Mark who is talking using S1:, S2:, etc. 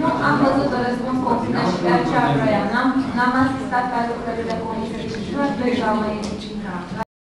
S1: nu am
S2: văzut o răspuns conținut și de aceea vroiam. N-am, asistat la lucrările comisiei și nu aș vrea să mai